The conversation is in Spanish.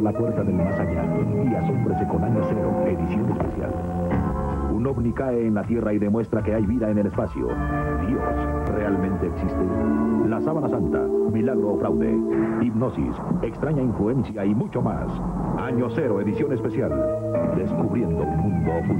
la puerta del más allá y asómbrese con Año Cero, edición especial. Un ovni cae en la Tierra y demuestra que hay vida en el espacio. Dios realmente existe. La sábana santa, milagro o fraude, hipnosis, extraña influencia y mucho más. Año Cero, edición especial. Descubriendo un mundo oculto.